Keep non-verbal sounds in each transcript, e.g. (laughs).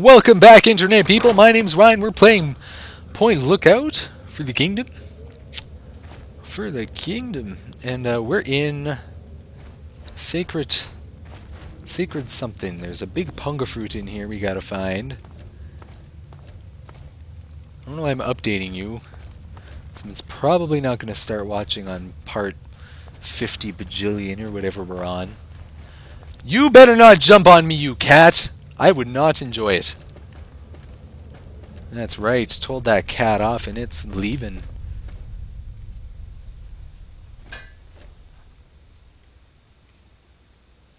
Welcome back, Internet people. My name's Ryan. We're playing Point Lookout for the Kingdom. For the Kingdom. And uh, we're in Sacred... Sacred something. There's a big punga fruit in here we gotta find. I don't know why I'm updating you. Someone's probably not gonna start watching on part 50 bajillion or whatever we're on. You better not jump on me, you cat! I would not enjoy it. That's right, told that cat off and it's leaving.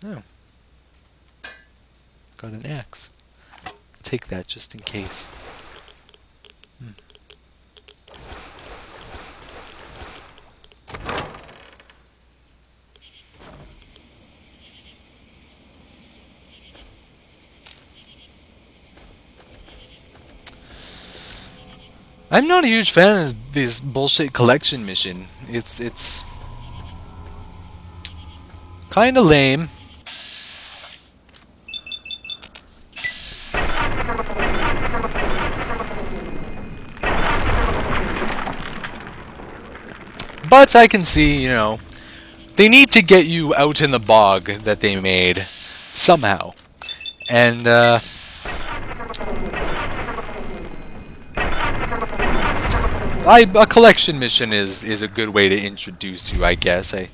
Oh. Got an axe. Take that just in case. I'm not a huge fan of this bullshit collection mission. It's it's kind of lame. But I can see, you know, they need to get you out in the bog that they made somehow. And uh I, a collection mission is is a good way to introduce you, I guess. I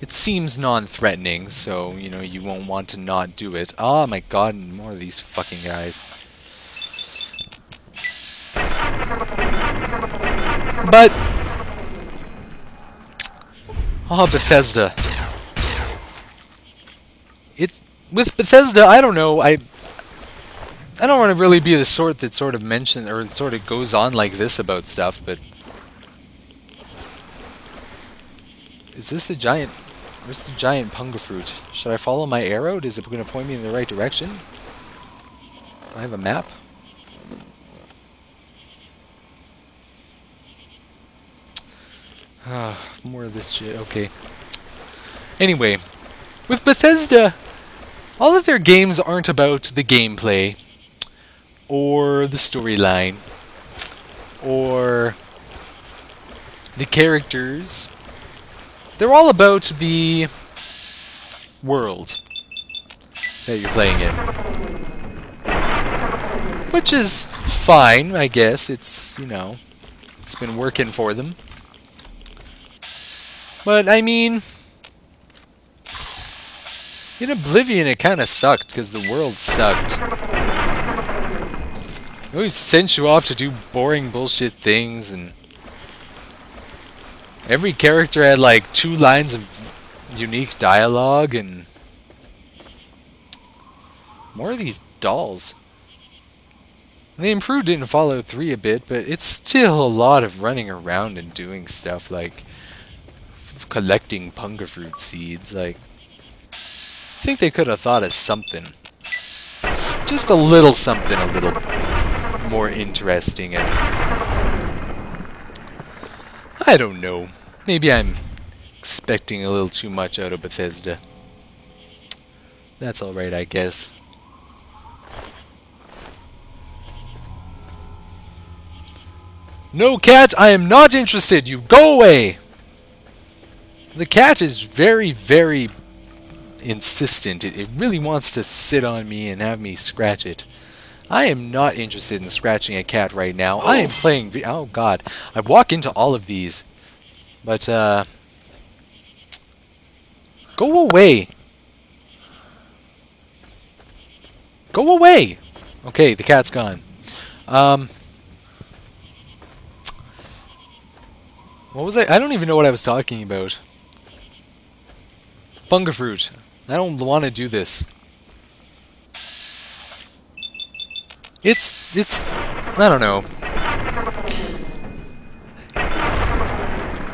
it seems non-threatening, so you know you won't want to not do it. Oh my god, more of these fucking guys. But oh, Bethesda. It's with Bethesda. I don't know. I I don't want to really be the sort that sort of mentions or sort of goes on like this about stuff, but is this the giant? Where's the giant punga fruit? Should I follow my arrow? Is it going to point me in the right direction? I have a map. Ah, more of this shit. Okay. Anyway, with Bethesda, all of their games aren't about the gameplay or the storyline or the characters. They're all about the world that you're playing in. Which is fine, I guess. It's, you know, it's been working for them. But, I mean, in Oblivion it kind of sucked because the world sucked. Always sent you off to do boring bullshit things and every character had like two lines of unique dialogue and more of these dolls. They improved it in Fallout 3 a bit, but it's still a lot of running around and doing stuff like collecting punga fruit seeds. Like, I think they could have thought of something. just a little something, a little more interesting and I don't know. Maybe I'm expecting a little too much out of Bethesda. That's alright, I guess. No, cat, I am not interested. You go away. The cat is very, very insistent. It, it really wants to sit on me and have me scratch it. I am not interested in scratching a cat right now. I am playing... V oh, God. I walk into all of these. But, uh... Go away! Go away! Okay, the cat's gone. Um... What was I? I don't even know what I was talking about. Punga fruit. I don't want to do this. It's, it's, I don't know.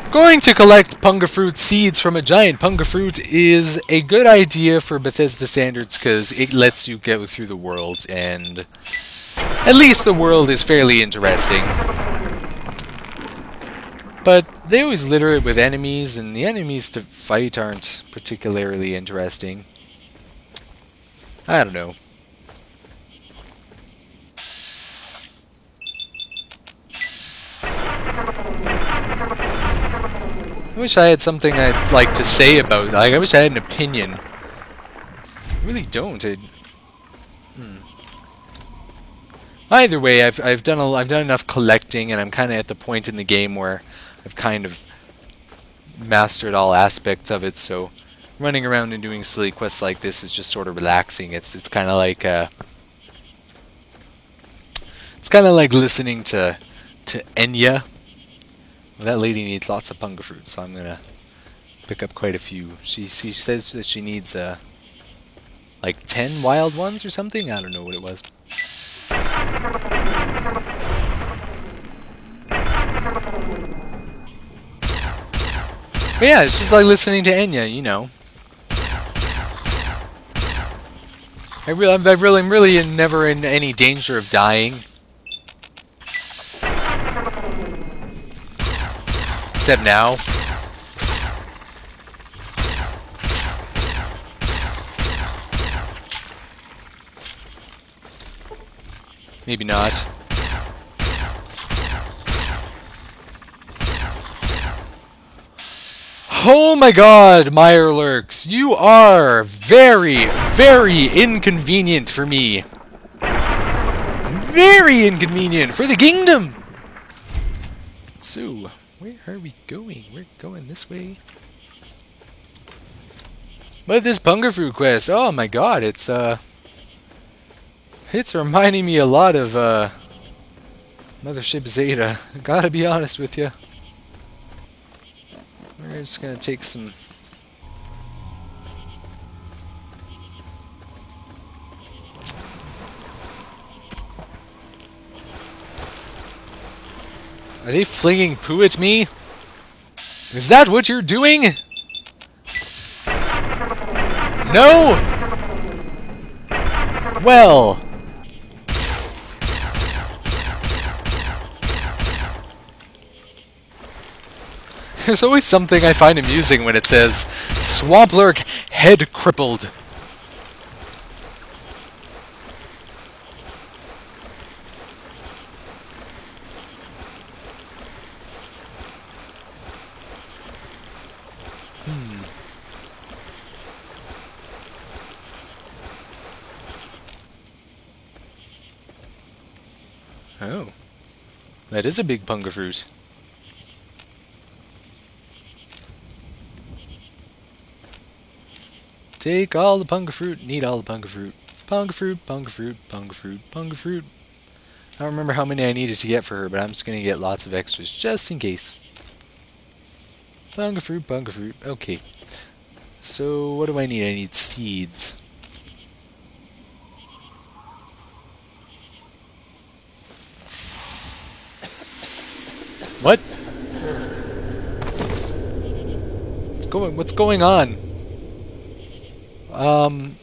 Going to collect punga fruit seeds from a giant punga fruit is a good idea for Bethesda standards because it lets you go through the world and at least the world is fairly interesting. But they always litter it with enemies and the enemies to fight aren't particularly interesting. I don't know. Wish I had something I'd like to say about like I wish I had an opinion. I really don't. I, hmm. Either way, I've I've done a, I've done enough collecting, and I'm kind of at the point in the game where I've kind of mastered all aspects of it. So running around and doing silly quests like this is just sort of relaxing. It's it's kind of like uh, it's kind of like listening to to Enya. That lady needs lots of punga fruit, so I'm gonna pick up quite a few. She she says that she needs uh like ten wild ones or something. I don't know what it was. But yeah, just like listening to Enya, you know. I really, I really, I'm really never in any danger of dying. Except now. Maybe not. Oh my god, Mirelurks, you are very, very inconvenient for me. Very inconvenient for the kingdom! So, where are we going? We're going this way. But this Punga fruit quest, oh my god, it's, uh... It's reminding me a lot of, uh... Mothership Zeta. (laughs) Gotta be honest with you. We're just gonna take some... Are they flinging poo at me? Is that what you're doing? No! Well... There's always something I find amusing when it says, Swamplurk head crippled. Hmm. Oh. That is a big punga fruit. Take all the punga fruit, need all the punga fruit. Punga fruit, punga fruit, punga fruit, punga fruit. I don't remember how many I needed to get for her, but I'm just going to get lots of extras just in case. Punga fruit, punga fruit. Okay. So, what do I need? I need seeds. What? What's going, what's going on? Um,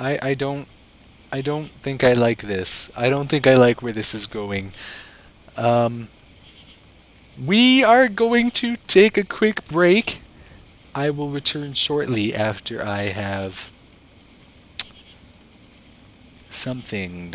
I, I don't I don't think I like this. I don't think I like where this is going. Um, we are going to take a quick break. I will return shortly after I have something.